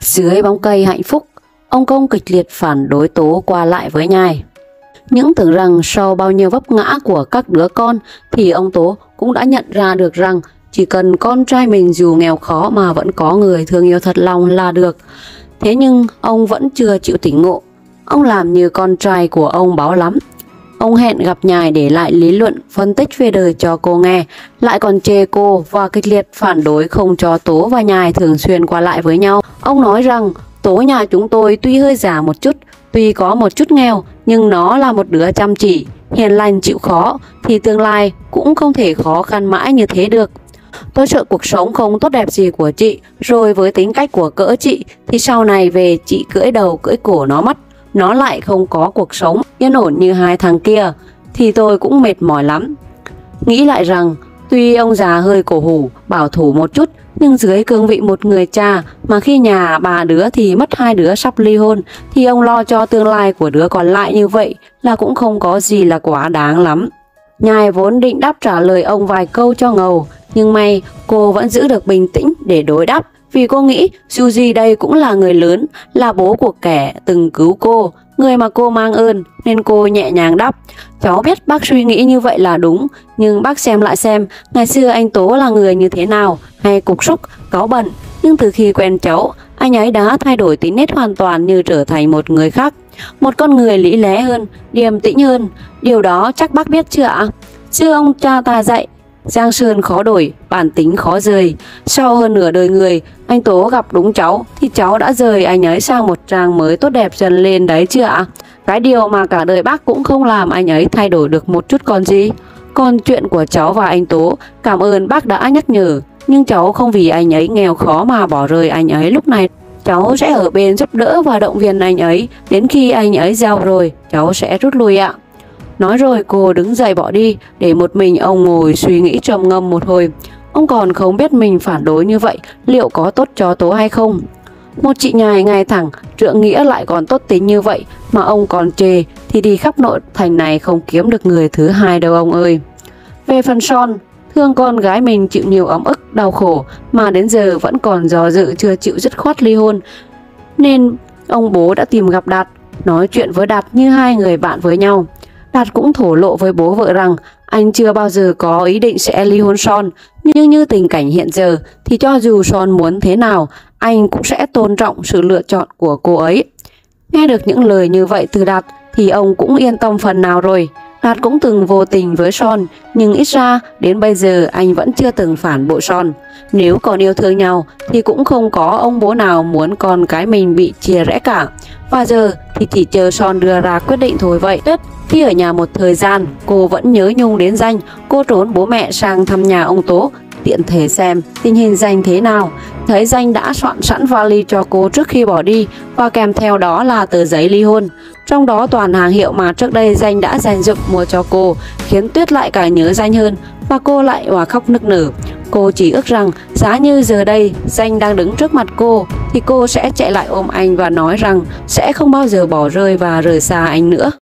Dưới bóng cây hạnh phúc, ông Công kịch liệt phản đối Tố qua lại với nhai. Những tưởng rằng sau bao nhiêu vấp ngã của các đứa con thì ông Tố cũng đã nhận ra được rằng chỉ cần con trai mình dù nghèo khó mà vẫn có người thương yêu thật lòng là được. Thế nhưng ông vẫn chưa chịu tỉnh ngộ. Ông làm như con trai của ông báo lắm. Ông hẹn gặp nhài để lại lý luận, phân tích về đời cho cô nghe, lại còn chê cô và kịch liệt phản đối không cho Tố và nhài thường xuyên qua lại với nhau. Ông nói rằng Tố nhà chúng tôi tuy hơi già một chút, tuy có một chút nghèo, nhưng nó là một đứa chăm chỉ, hiền lành chịu khó, thì tương lai cũng không thể khó khăn mãi như thế được. Tôi sợ cuộc sống không tốt đẹp gì của chị, rồi với tính cách của cỡ chị thì sau này về chị cưỡi đầu cưỡi cổ nó mất, nó lại không có cuộc sống yên ổn như hai thằng kia, thì tôi cũng mệt mỏi lắm. Nghĩ lại rằng, tuy ông già hơi cổ hủ, bảo thủ một chút, nhưng dưới cương vị một người cha mà khi nhà bà đứa thì mất hai đứa sắp ly hôn thì ông lo cho tương lai của đứa còn lại như vậy là cũng không có gì là quá đáng lắm. Nhài vốn định đáp trả lời ông vài câu cho ngầu nhưng may cô vẫn giữ được bình tĩnh để đối đáp vì cô nghĩ dù gì đây cũng là người lớn, là bố của kẻ từng cứu cô, người mà cô mang ơn nên cô nhẹ nhàng đáp. Cháu biết bác suy nghĩ như vậy là đúng, nhưng bác xem lại xem ngày xưa anh Tố là người như thế nào, hay cục súc cáu bẩn. Nhưng từ khi quen cháu, anh ấy đã thay đổi tính nét hoàn toàn như trở thành một người khác. Một con người lý lẽ hơn, điềm tĩnh hơn. Điều đó chắc bác biết chưa ạ? Xưa ông cha ta dạy, Giang Sơn khó đổi, bản tính khó rời. Sau hơn nửa đời người, anh Tố gặp đúng cháu, thì cháu đã rời anh ấy sang một trang mới tốt đẹp dần lên đấy chưa ạ? Cái điều mà cả đời bác cũng không làm anh ấy thay đổi được một chút còn gì. Còn chuyện của cháu và anh Tố, cảm ơn bác đã nhắc nhở. Nhưng cháu không vì anh ấy nghèo khó mà bỏ rơi anh ấy lúc này. Cháu sẽ ở bên giúp đỡ và động viên anh ấy. Đến khi anh ấy giàu rồi, cháu sẽ rút lui ạ. Nói rồi cô đứng dậy bỏ đi để một mình ông ngồi suy nghĩ trầm ngâm một hồi. Ông còn không biết mình phản đối như vậy liệu có tốt cho Tố hay không. Một chị nhài ngay thẳng, trượng nghĩa lại còn tốt tính như vậy mà ông còn chê thì đi khắp nội thành này không kiếm được người thứ hai đâu ông ơi. Về phần son, thương con gái mình chịu nhiều ấm ức, đau khổ mà đến giờ vẫn còn dò dự chưa chịu dứt khoát ly hôn. Nên ông bố đã tìm gặp Đạt, nói chuyện với Đạt như hai người bạn với nhau. Đạt cũng thổ lộ với bố vợ rằng anh chưa bao giờ có ý định sẽ ly hôn Son, nhưng như tình cảnh hiện giờ thì cho dù Son muốn thế nào, anh cũng sẽ tôn trọng sự lựa chọn của cô ấy. Nghe được những lời như vậy từ Đạt thì ông cũng yên tâm phần nào rồi. Đạt cũng từng vô tình với Son, nhưng ít ra đến bây giờ anh vẫn chưa từng phản bội Son. Nếu còn yêu thương nhau thì cũng không có ông bố nào muốn con cái mình bị chia rẽ cả. Và giờ thì chỉ chờ Son đưa ra quyết định thôi vậy. Tất khi ở nhà một thời gian, cô vẫn nhớ nhung đến danh, cô trốn bố mẹ sang thăm nhà ông Tố, tiện thể xem tình hình danh thế nào. Thấy danh đã soạn sẵn vali cho cô trước khi bỏ đi và kèm theo đó là tờ giấy ly hôn. Trong đó toàn hàng hiệu mà trước đây danh đã dành dụm mua cho cô, khiến Tuyết lại càng nhớ danh hơn và cô lại hòa khóc nức nở. Cô chỉ ước rằng giá như giờ đây danh đang đứng trước mặt cô thì cô sẽ chạy lại ôm anh và nói rằng sẽ không bao giờ bỏ rơi và rời xa anh nữa.